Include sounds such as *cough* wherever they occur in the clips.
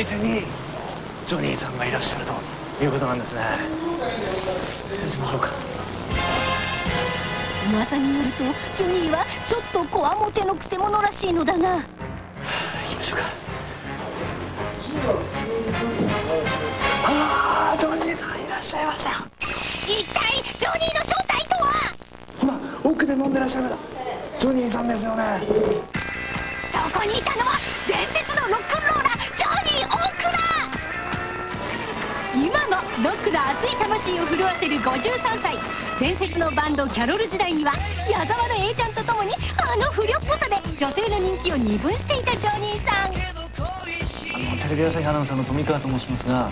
店にジョニーさんがいらっしゃるということなんですね。失礼しましょうか。噂によるとジョニーはちょっとこわもてのくせ者らしいのだが。行きましょうか。ああジョニーさんいらっしゃいました。一体ジョニーの正体とは？ほら奥で飲んでらっしゃるジョニーさんですよね。そこにいたのは伝説のロックンローラージョロックの熱い魂を震わせる53歳。伝説のバンドキャロル時代には矢沢の A ちゃんとともにあの不良っぽさで女性の人気を二分していたジョニーさん。あのテレビ朝日アナウンサーの富川と申しますが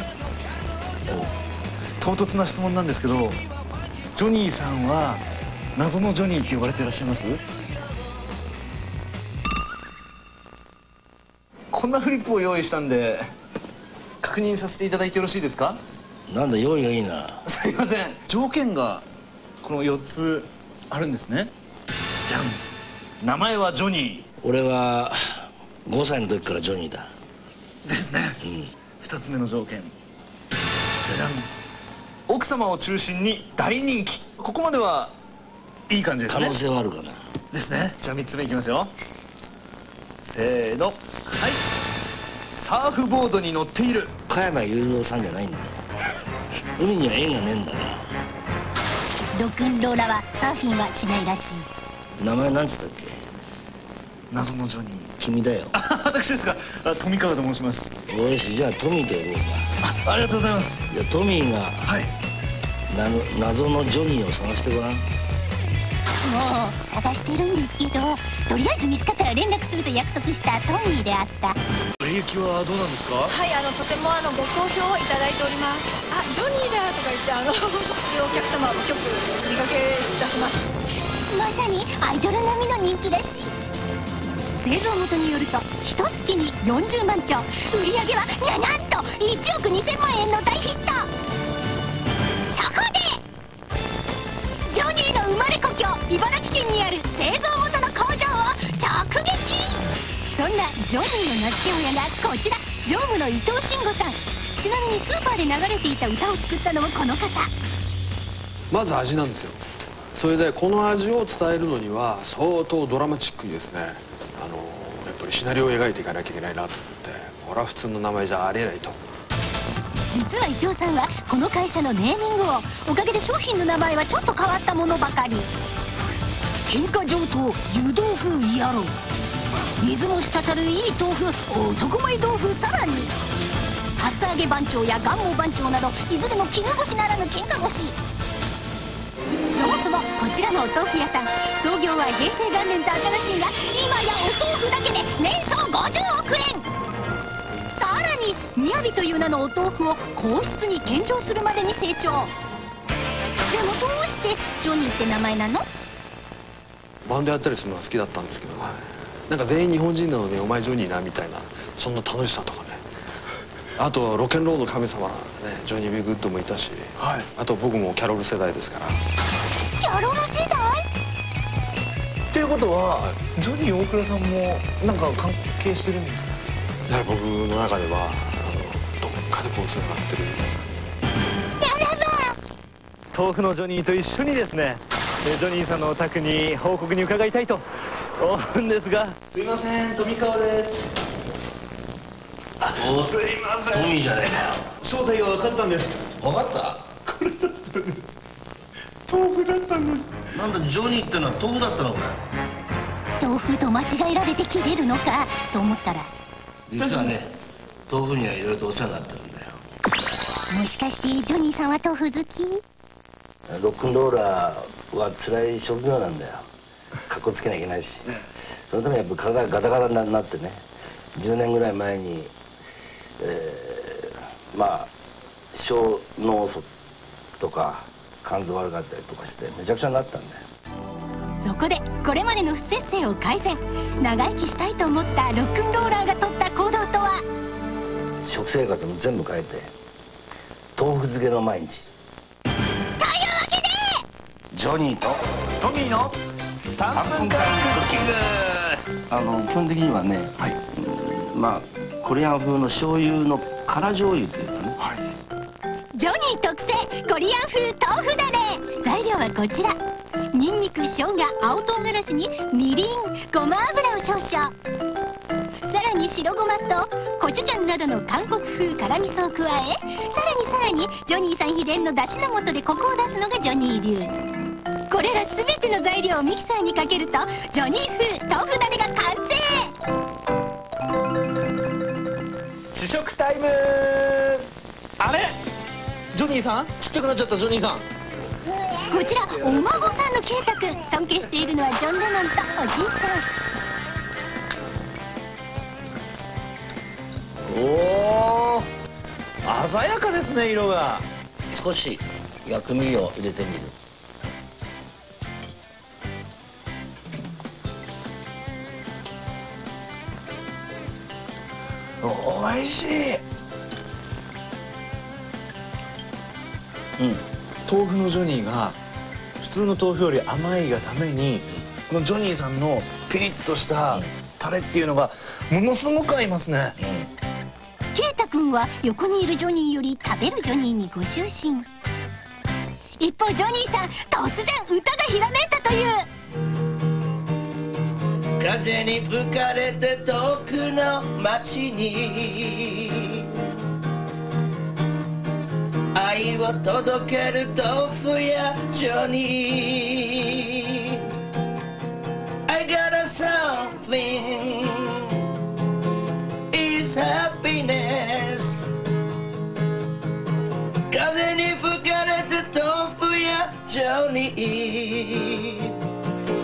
唐突な質問なんですけどジョニーさんは謎のジョニーって呼ばれていらっしゃいます？こんなフリップを用意したんで確認させていただいてよろしいですか？なんだ用意がいいな。すいません。条件がこの4つあるんですね。じゃん。名前はジョニ俺は5歳の時からジョニーだ。ーですね、2つ目の条件。じゃじゃん。奥様を中心に大人気。ここまではいい感じですね。可能性はあるかな。ですね。じゃあ3つ目いきますよ。せーの。はい。サーフボードに乗っている。加山雄三さんじゃないんだ。よ *laughs* 海には縁がねえんだな。ロックンローラーはサーフィンはしないらしい。名前なんつったっけ？謎のジョニー。君だよ。あ私ですか。あ富川と申します。よしじゃあトミーと呼ぼうか。あありがとうございます。じゃあトミーがはい。な謎のジョニーを探してごらんもう探してるんですけどとりあえず見つかったら連絡すると約束したトミーであった。売れ行きはどうなんですか？はい、あのとてもあのご好評をいただいております。あ、ジョニーだとか言ってあの *laughs* お客様もよく見かけ出します。まさにアイドル並みの人気らし。い製造元によると一月に40万丁。売り上げはななんと1億2000万円の大ヒット。そこでニーの生まれ故郷茨城県にある製造元の工場を直撃。そんなジョニーの名付け親がこちら。常務の伊藤慎吾さん。ちなみにスーパーで流れていた歌を作ったのもこの方。まず味なんですよ。それでこの味を伝えるのには相当ドラマチックにですねあのやっぱりシナリオを描いていかなきゃいけないなと思って。これは普通の名前じゃありえないと。実は伊藤さんはこの会社のネーミングをおかげで商品の名前はちょっと変わったものばかり。金貨上等湯豆腐やろう水も滴るいい豆腐男前豆腐さらに。厚揚げ番長や元毛番長などいずれも絹ごしならぬ金貨越し。そもそもこちらのお豆腐屋さん創業は平成元年と新しいが今やお豆腐だけで年商50億円。に「みやび」という名のお豆腐を皇室に献上するまでに成長。でもどうしてジョニーって名前なの？バンドやったりするのは好きだったんですけど、なんか全員日本人なのにお前ジョニーなみたいなそんな楽しさとかね。あとロケンロールの神様ねジョニー・ビー・グッドもいたし、はい。あと僕もキャロル世代ですから。キャロル世代？っていうことはジョニー大倉さんもなんか関係してるんですか？やはり僕の中ではあのどっかでこうつながってる。ならば豆腐のジョニーと一緒にですねえージョニーさんのお宅に報告に伺いたいと思うんですが。すいません富川です。おすいませトミーじゃねえかよ正体が分かったんです。分かった？豆腐だったんです。なんだジョニーってのは豆腐だったのかよ。豆腐と間違えられて切れるのかと思ったら実はね豆腐にはいろいろとお世話になってるんだよ。もしかしてジョニーさんは豆腐好き？ロックンローラーは辛い職業なんだよ。かっこつけなきゃいけないし。そのためにやっぱ体がガタガタになってね。10年ぐらい前に、えーまあ小脳卒とか肝臓悪かったりとかしてめちゃくちゃになったんだよそこでこれまでの不摂生を改善。長生きしたいと思ったロックンローラーが取った行動とは？食生活も全部変えて豆腐漬けの毎日。というわけで！ジョニーとトミーの3分間クッキング。あの基本的にはね、まあコリアン風の醤油の辛醤油っていうかね。ジョニー特製コリアン風豆腐だれ材料はこちらニンニク生姜青唐辛子にみりんごま油を少々。さらに白ごまとコチュジャンなどの韓国風辛味噌を加えさらにさらにジョニーさん秘伝の出汁の素でコクを出すのがジョニー流。これら全ての材料をミキサーにかけるとジョニー風豆腐だれが完成。試食タイム。あれ？ジョニーさん？ちっちゃくなっちゃったジョニーさん。こちらおさんのケイタくん尊敬しているのはジョン・レノンとおじいちゃん。おお鮮やかですね色が。少し薬味を入れてみる。おいしい。うん。豆腐のジョニーが普通の豆腐より甘いがためにこのジョニーさんのピリッとしたタレっていうのがものすごく合いますね。ケイタくんは横にいるジョニーより食べるジョニーにご就寝。一方ジョニーさん突然歌がひらめいたという。風に吹かれて遠くの街に 愛を届ける豆腐やジョニー I got a something is happiness 風に吹かれて豆腐やジョニー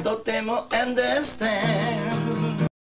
とても understand